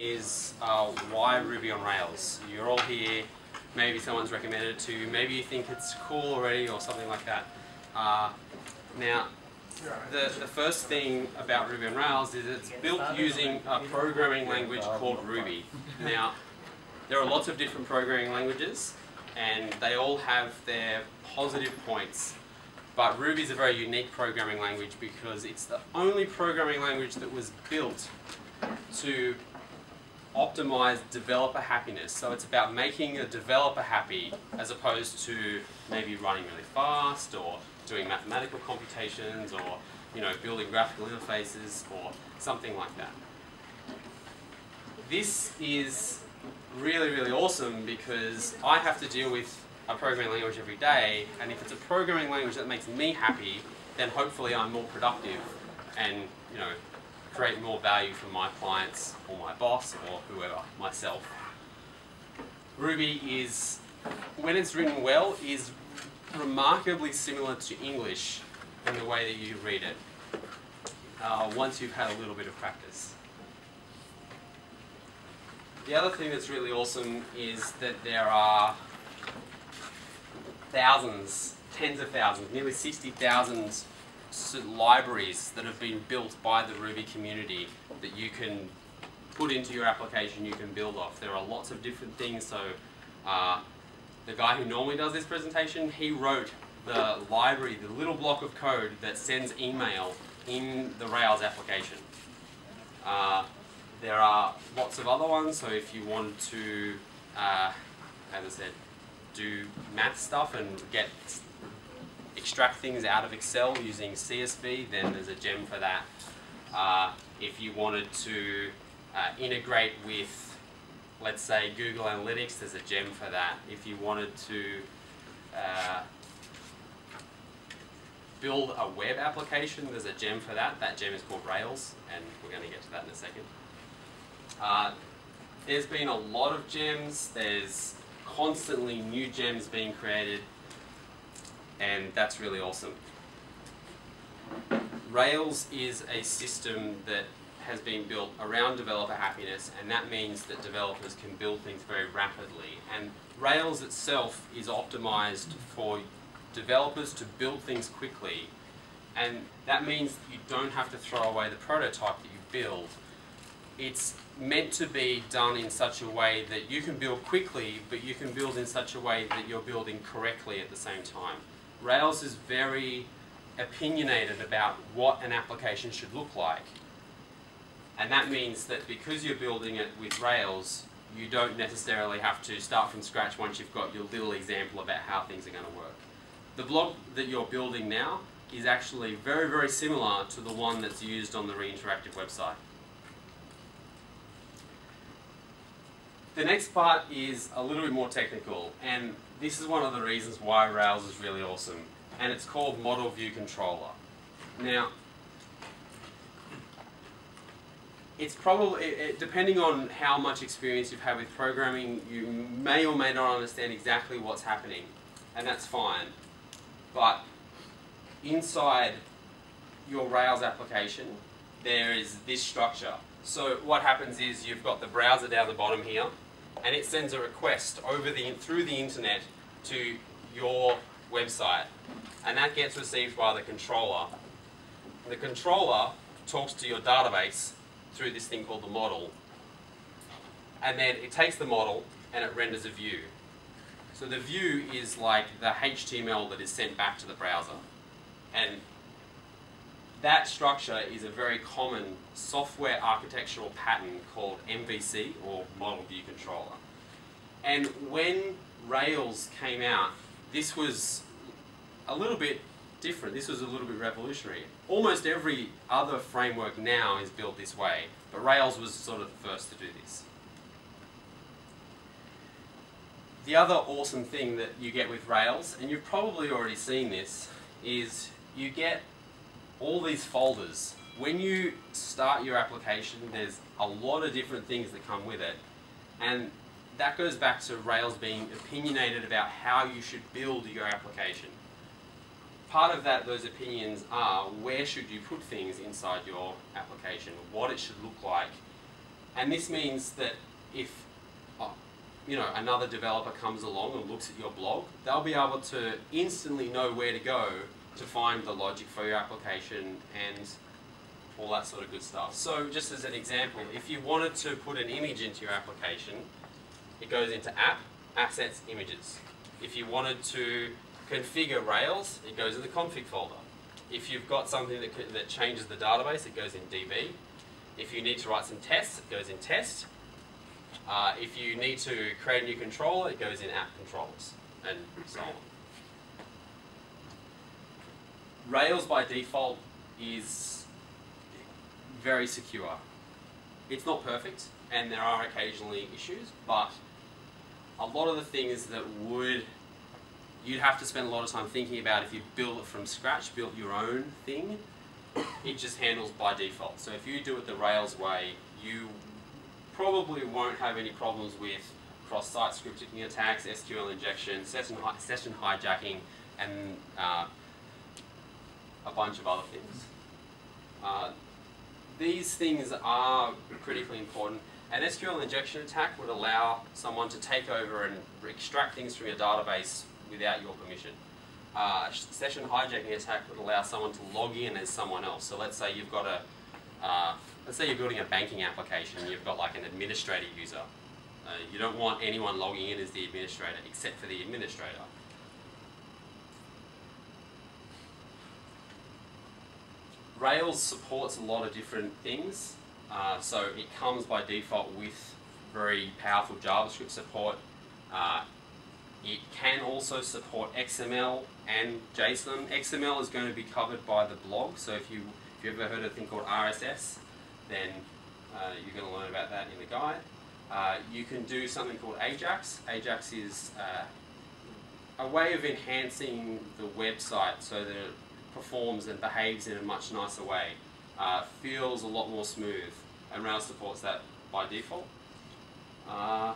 is uh, why Ruby on Rails. You're all here, maybe someone's recommended it to you, maybe you think it's cool already or something like that. Uh, now, the, the first thing about Ruby on Rails is it's built using a programming language called Ruby. Now, there are lots of different programming languages and they all have their positive points. But Ruby is a very unique programming language because it's the only programming language that was built to optimize developer happiness. So it's about making a developer happy as opposed to maybe running really fast or doing mathematical computations or you know building graphical interfaces or something like that. This is really really awesome because I have to deal with a programming language every day and if it's a programming language that makes me happy then hopefully I'm more productive and you know create more value for my clients or my boss or whoever, myself. Ruby is, when it's written well, is remarkably similar to English in the way that you read it, uh, once you've had a little bit of practice. The other thing that's really awesome is that there are thousands, tens of thousands, nearly 60,000 libraries that have been built by the Ruby community that you can put into your application, you can build off. There are lots of different things, so uh, the guy who normally does this presentation, he wrote the library, the little block of code that sends email in the Rails application. Uh, there are lots of other ones, so if you want to, uh, as I said, do math stuff and get extract things out of Excel using CSV, then there's a gem for that. Uh, if you wanted to uh, integrate with, let's say, Google Analytics, there's a gem for that. If you wanted to uh, build a web application, there's a gem for that. That gem is called Rails, and we're going to get to that in a second. Uh, there's been a lot of gems. There's constantly new gems being created and that's really awesome. Rails is a system that has been built around developer happiness and that means that developers can build things very rapidly and Rails itself is optimized for developers to build things quickly and that means you don't have to throw away the prototype that you build. It's meant to be done in such a way that you can build quickly but you can build in such a way that you're building correctly at the same time. Rails is very opinionated about what an application should look like. And that means that because you're building it with Rails, you don't necessarily have to start from scratch once you've got your little example about how things are going to work. The blog that you're building now is actually very, very similar to the one that's used on the Reinteractive website. The next part is a little bit more technical, and this is one of the reasons why Rails is really awesome, and it's called Model View Controller. Now, it's probably, it, depending on how much experience you've had with programming, you may or may not understand exactly what's happening, and that's fine. But inside your Rails application, there is this structure. So what happens is you've got the browser down the bottom here, and it sends a request over the through the internet to your website and that gets received by the controller. The controller talks to your database through this thing called the model and then it takes the model and it renders a view. So the view is like the HTML that is sent back to the browser and that structure is a very common software architectural pattern called MVC, or Model View Controller. And when Rails came out, this was a little bit different. This was a little bit revolutionary. Almost every other framework now is built this way, but Rails was sort of the first to do this. The other awesome thing that you get with Rails, and you've probably already seen this, is you get all these folders. When you start your application, there's a lot of different things that come with it. And that goes back to Rails being opinionated about how you should build your application. Part of that, those opinions are where should you put things inside your application, what it should look like, And this means that if uh, you know another developer comes along and looks at your blog, they'll be able to instantly know where to go to find the logic for your application and all that sort of good stuff. So just as an example, if you wanted to put an image into your application, it goes into App, Assets, Images. If you wanted to configure Rails, it goes in the config folder. If you've got something that, that changes the database, it goes in DB. If you need to write some tests, it goes in test. Uh, if you need to create a new controller, it goes in app controllers, and so on. Rails by default is very secure. It's not perfect, and there are occasionally issues, but a lot of the things that would you'd have to spend a lot of time thinking about if you build it from scratch, build your own thing, it just handles by default. So if you do it the Rails way, you probably won't have any problems with cross-site scripting attacks, SQL injection, session, hi session hijacking, and uh, a bunch of other things. Uh, these things are critically important. An SQL injection attack would allow someone to take over and extract things from your database without your permission. Uh, session hijacking attack would allow someone to log in as someone else. So let's say you've got a, uh, let's say you're building a banking application, and you've got like an administrator user. Uh, you don't want anyone logging in as the administrator except for the administrator. Rails supports a lot of different things. Uh, so it comes by default with very powerful JavaScript support. Uh, it can also support XML and JSON. XML is going to be covered by the blog, so if, you, if you've ever heard of a thing called RSS, then uh, you're going to learn about that in the guide. Uh, you can do something called Ajax. Ajax is uh, a way of enhancing the website so that performs and behaves in a much nicer way. Uh, feels a lot more smooth, and Rails supports that by default. Uh,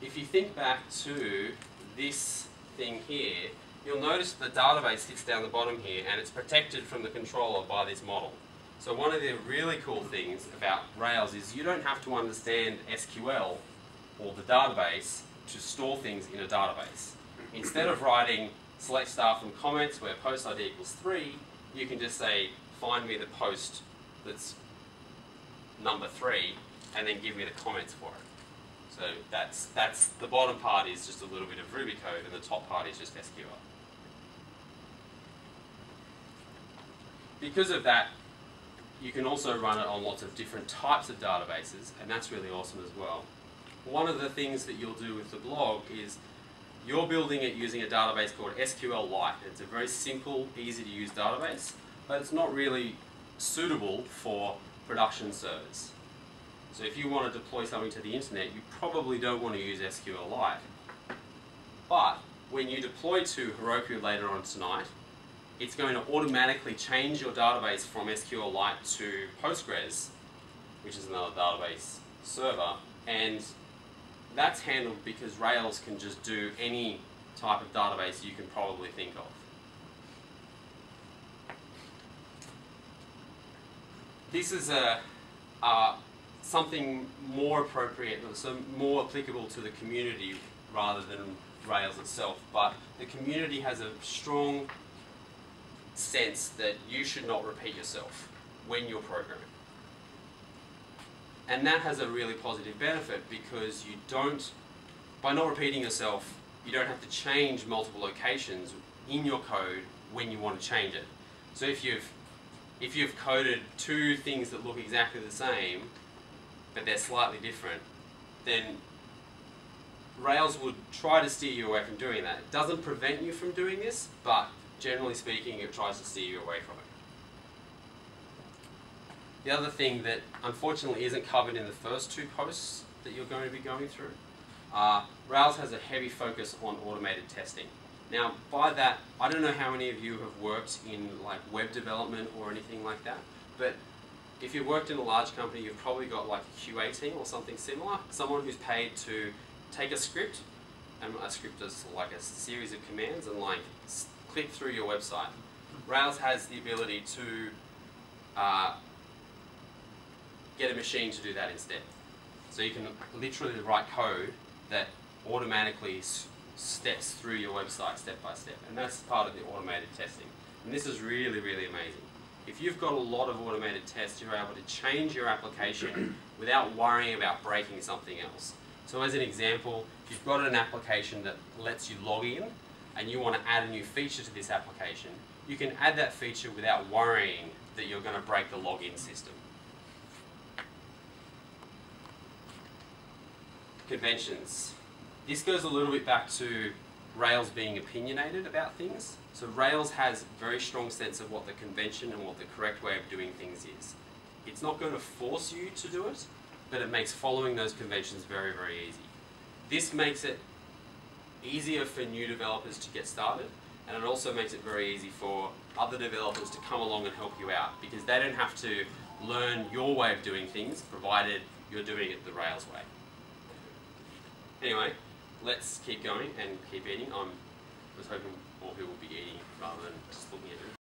if you think back to this thing here, you'll notice the database sits down the bottom here and it's protected from the controller by this model. So one of the really cool things about Rails is you don't have to understand SQL or the database to store things in a database. Instead of writing select star from comments where post ID equals 3, you can just say find me the post that's number 3 and then give me the comments for it. So that's, that's the bottom part is just a little bit of Ruby code and the top part is just SQL. Because of that, you can also run it on lots of different types of databases and that's really awesome as well. One of the things that you'll do with the blog is you're building it using a database called SQLite. It's a very simple, easy to use database, but it's not really suitable for production servers. So if you want to deploy something to the internet, you probably don't want to use SQLite. But when you deploy to Heroku later on tonight, it's going to automatically change your database from SQLite to Postgres, which is another database server, and that's handled because Rails can just do any type of database you can probably think of. This is a, a something more appropriate, so more applicable to the community rather than Rails itself. But the community has a strong sense that you should not repeat yourself when you're programming. And that has a really positive benefit because you don't, by not repeating yourself, you don't have to change multiple locations in your code when you want to change it. So if you've if you've coded two things that look exactly the same, but they're slightly different, then Rails would try to steer you away from doing that. It doesn't prevent you from doing this, but generally speaking, it tries to steer you away from it. The other thing that unfortunately isn't covered in the first two posts that you're going to be going through, uh, Rails has a heavy focus on automated testing. Now, by that, I don't know how many of you have worked in like web development or anything like that, but if you've worked in a large company, you've probably got like a QA team or something similar, someone who's paid to take a script, and a script is like a series of commands, and like click through your website. Rails has the ability to uh, get a machine to do that instead. So you can literally write code that automatically steps through your website step by step. And that's part of the automated testing. And this is really, really amazing. If you've got a lot of automated tests, you're able to change your application without worrying about breaking something else. So as an example, if you've got an application that lets you log in and you want to add a new feature to this application, you can add that feature without worrying that you're going to break the login system. Conventions. This goes a little bit back to Rails being opinionated about things. So Rails has very strong sense of what the convention and what the correct way of doing things is. It's not going to force you to do it, but it makes following those conventions very, very easy. This makes it easier for new developers to get started, and it also makes it very easy for other developers to come along and help you out because they don't have to learn your way of doing things provided you're doing it the Rails way. Anyway, let's keep going and keep eating. I was hoping more people would be eating rather than just looking at it.